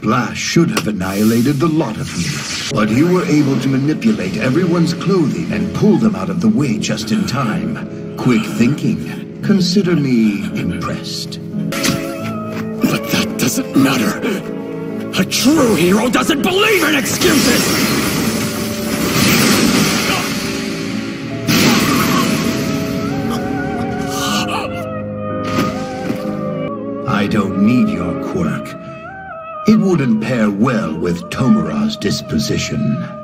blast should have annihilated the lot of you. But you were able to manipulate everyone's clothing and pull them out of the way just in time. Quick thinking. Consider me impressed. But that doesn't matter. A true hero doesn't believe in excuses! I don't need your quirk. It wouldn't pair well with Tomura's disposition.